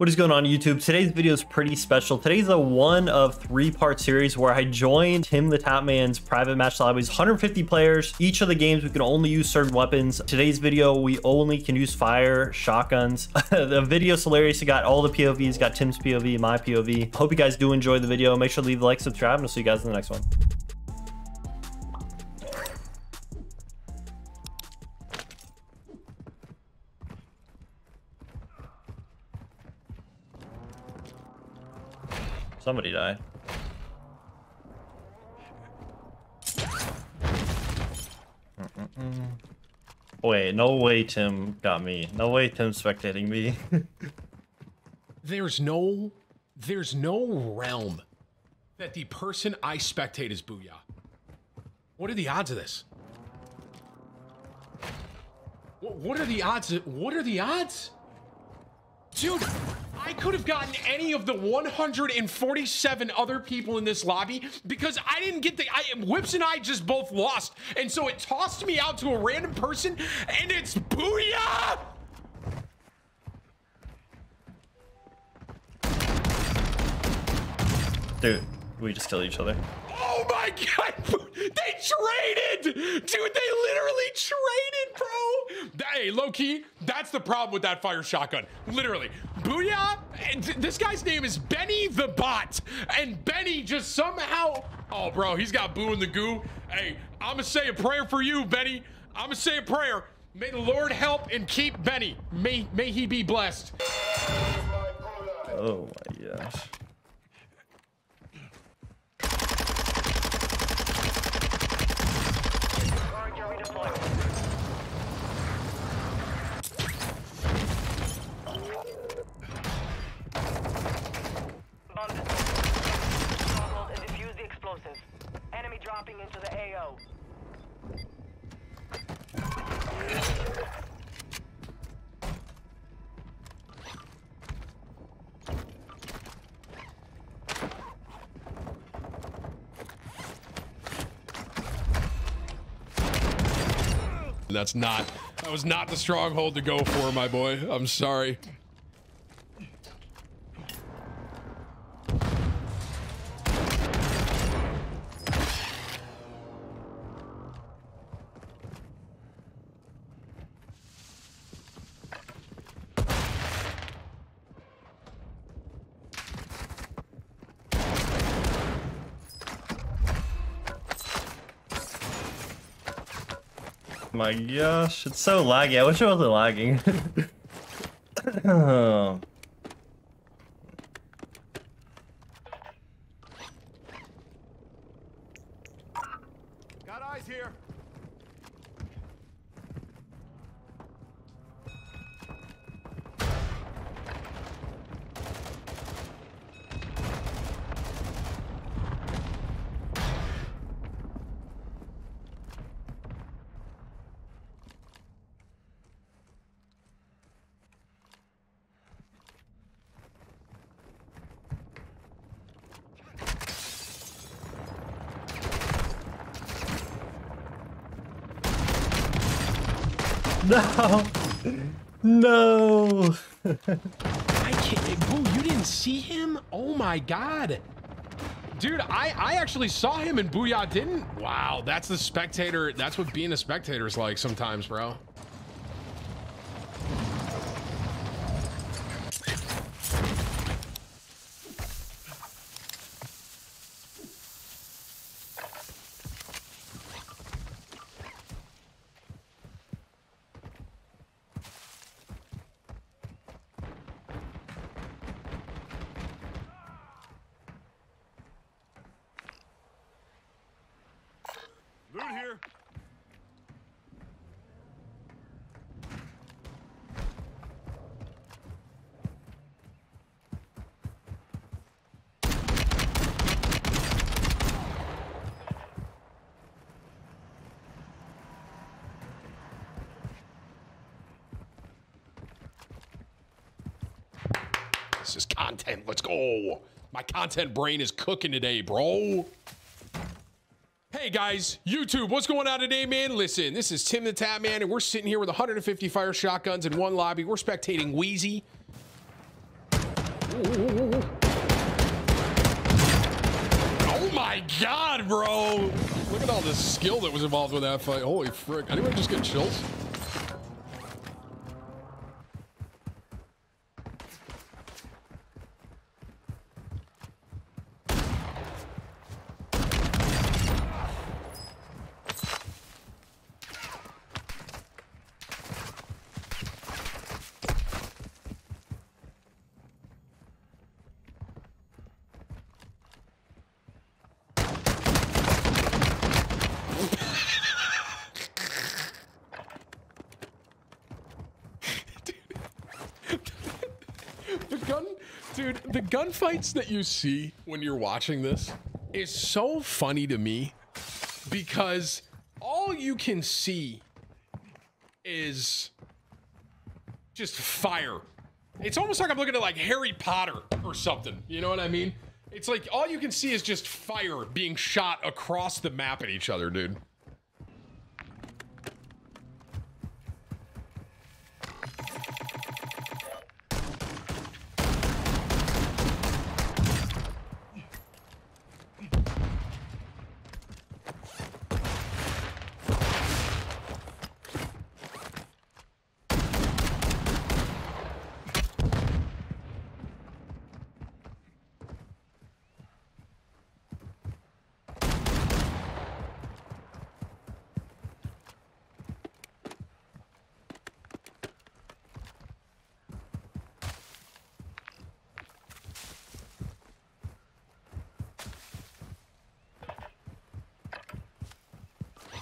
What is going on YouTube? Today's video is pretty special. Today's a one of three part series where I joined Tim the Tatman's private match lobbies, 150 players. Each of the games we can only use certain weapons. Today's video, we only can use fire, shotguns. the video's hilarious. You got all the POVs, got Tim's POV, my POV. Hope you guys do enjoy the video. Make sure to leave a like, subscribe, and I'll see you guys in the next one. Somebody died. Wait, no way Tim got me. No way Tim spectating me. there's no there's no realm that the person I spectate is Booya. What are the odds of this? What, what are the odds? What are the odds? Dude, I could have gotten any of the 147 other people in this lobby because I didn't get the I, Whips and I just both lost. And so it tossed me out to a random person and it's Booya! Dude, we just killed each other. Oh my god! They traded! Dude, they literally traded! Hey, low key, that's the problem with that fire shotgun. Literally. Booya! And this guy's name is Benny the Bot. And Benny just somehow. Oh, bro, he's got boo in the goo. Hey, I'm gonna say a prayer for you, Benny. I'm gonna say a prayer. May the Lord help and keep Benny. May, may he be blessed. Oh my gosh. dropping into the AO. That's not, that was not the stronghold to go for, my boy. I'm sorry. My gosh, it's so laggy. I wish it wasn't lagging. Got oh eyes here. No! No! I can't. Boo, you didn't see him? Oh my god. Dude, I, I actually saw him and Booya didn't. Wow, that's the spectator. That's what being a spectator is like sometimes, bro. This is content. Let's go. My content brain is cooking today, bro. Hey guys, YouTube, what's going on today, man? Listen, this is Tim the Tatman, and we're sitting here with 150 fire shotguns in one lobby. We're spectating Wheezy. Oh my god, bro! Look at all the skill that was involved with that fight. Holy frick. Anyone just get chills? the gun, dude, the gunfights that you see when you're watching this is so funny to me because all you can see is just fire. It's almost like I'm looking at like Harry Potter or something. You know what I mean? It's like all you can see is just fire being shot across the map at each other, dude.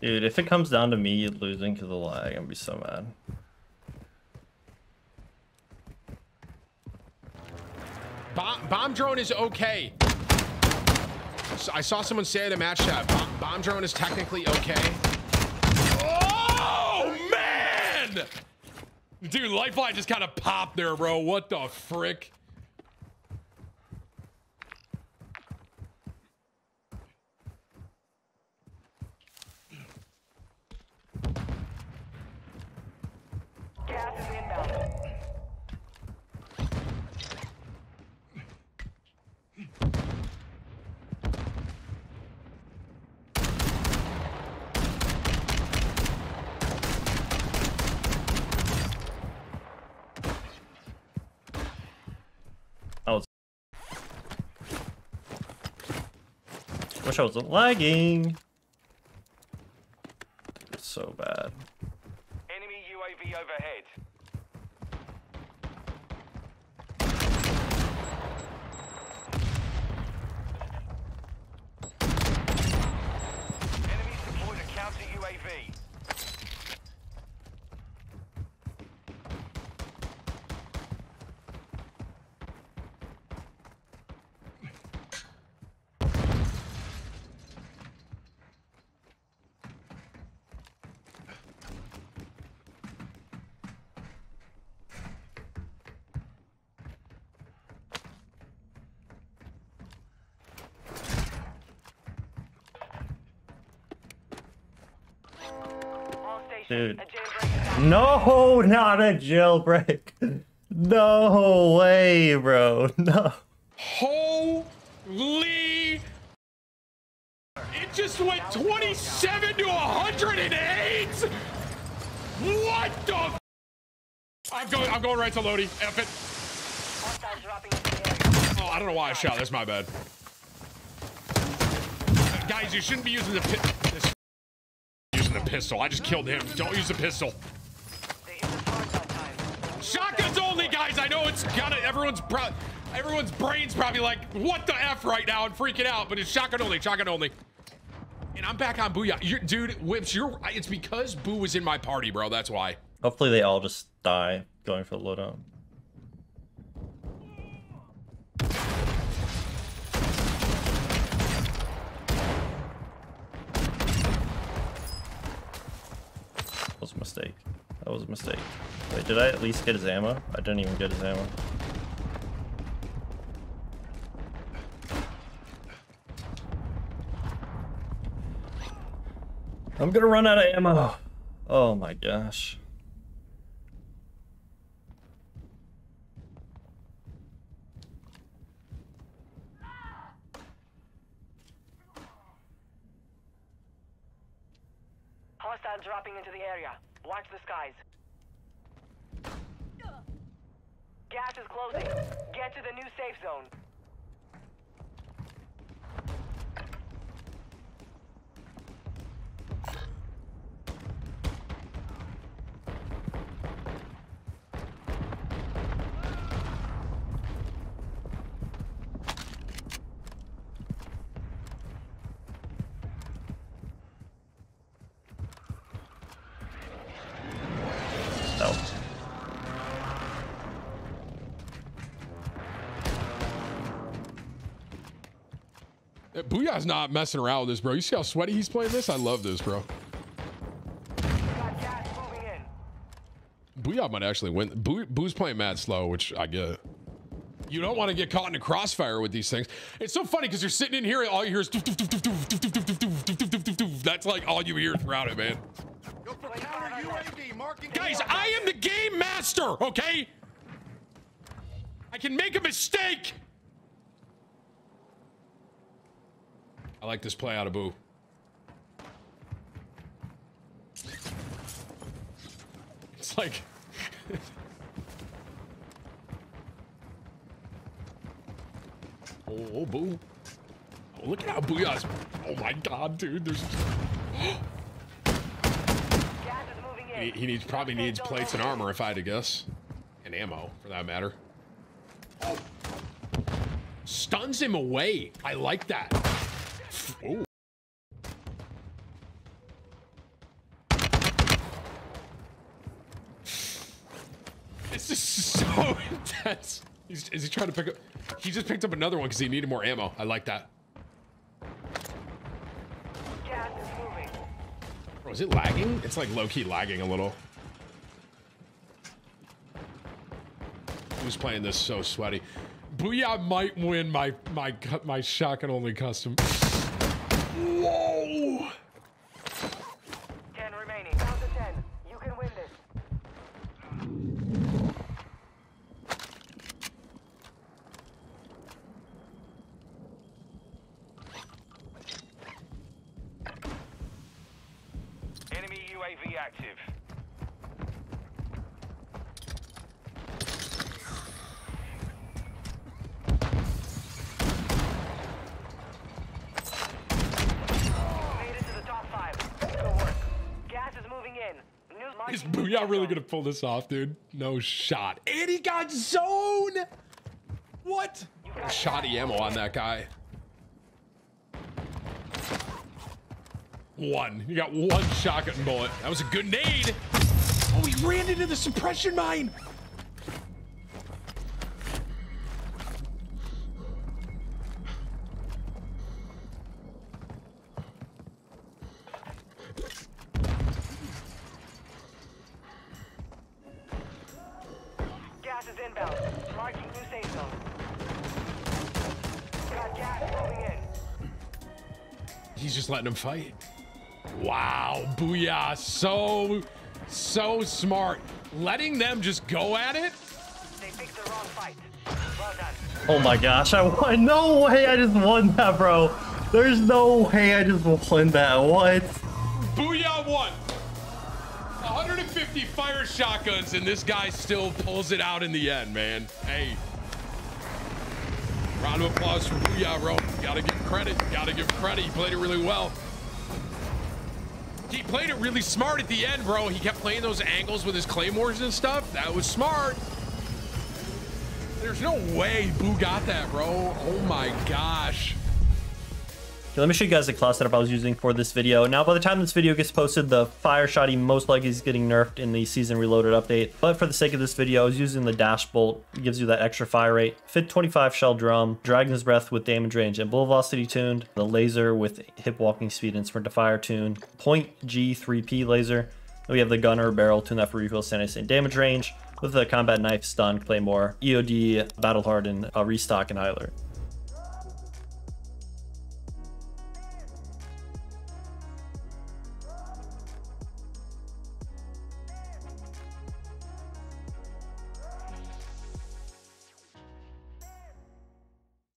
Dude, if it comes down to me losing to the lag, I'm gonna be so mad. Bomb, bomb drone is okay. I saw someone say in a match chat, bomb, bomb drone is technically okay. Oh, man! Dude, Lifeline just kind of popped there, bro. What the frick? Gas is inbound. I was. Wish I wasn't lagging. Dude. a jailbreak is on. No, not a jailbreak. No way, bro. No. Holy. It just went 27 to 108. What the? f- I'm going. I'm going right to Lodi. F it. Hostiles dropping into the. Oh, I don't know why I shot. That's my bad. Guys, you shouldn't be using the pit. this using the pistol. I just killed him. Don't use the pistol. Shotguns only, guys. I know it's got it. Everyone's everyone's brains probably like, what the f right now and freaking out. But it's shotgun only. Shotgun only. And I'm back on Booya. You're, dude, Whips, you're. It's because Boo was in my party, bro. That's why. Hopefully they all just die going for the loadout. That was a mistake. Wait, did I at least get his ammo? I didn't even get his ammo. I'm gonna run out of ammo. Oh my gosh. Hostiles dropping into the area. Watch the skies. Gas is closing. Get to the new safe zone. Booya's not messing around with this, bro. You see how sweaty he's playing this? I love this, bro. Got gas moving in. Booya might actually win. Boo, Boo's playing mad slow, which I get. You don't want to get caught in a crossfire with these things. It's so funny because you're sitting in here and all you hear is doof, doof, doof, doof, doof, doof, doof, doof, doof, doof, doof, doof, doof. that's like all you hear throughout it, man. Go for counter UAV, marking Guys, I am the game master, okay? I can make a mistake. I like this play out of Boo. It's like. oh, oh, Boo. Oh, look at how Booya's. Oh my god, dude. There's. He, he needs probably needs plates and armor if I had to guess, and ammo for that matter. Stuns him away. I like that. Ooh. This is so intense. He's, is he trying to pick up? He just picked up another one because he needed more ammo. I like that. Bro, is it lagging? It's like low-key lagging a little. Who's playing this so sweaty? Booya might win my my my shotgun only custom. Uou! Is Booya really gonna pull this off, dude? No shot. And he got zone. What? Shoddy ammo on that guy. One. You got one shotgun bullet. That was a good nade. Oh, he ran into the suppression mine. Letting him fight. Wow, Booya. So, so smart. Letting them just go at it. They picked the wrong fight. Well done. Oh my gosh, I won. No way I just won that, bro. There's no way I just won that. What? Booya won. 150 fire shotguns, and this guy still pulls it out in the end, man. Hey. Round of applause for Booya, bro. Gotta give credit. Gotta give credit. He played it really well. He played it really smart at the end, bro. He kept playing those angles with his claymores and stuff. That was smart. There's no way Boo got that, bro. Oh my gosh. Okay, let me show you guys the class setup I was using for this video. Now, by the time this video gets posted, the fire shotty most likely is getting nerfed in the season reloaded update. But for the sake of this video, I was using the dash bolt. It gives you that extra fire rate. Fit 25 shell drum, dragon's breath with damage range and bullet velocity tuned, the laser with hip walking speed and sprint to fire tuned, point G3P laser. Then we have the gunner barrel tuned that for recoil sanity and damage range with the combat knife stun claymore, EOD, battle hardened, uh, restock and highlight.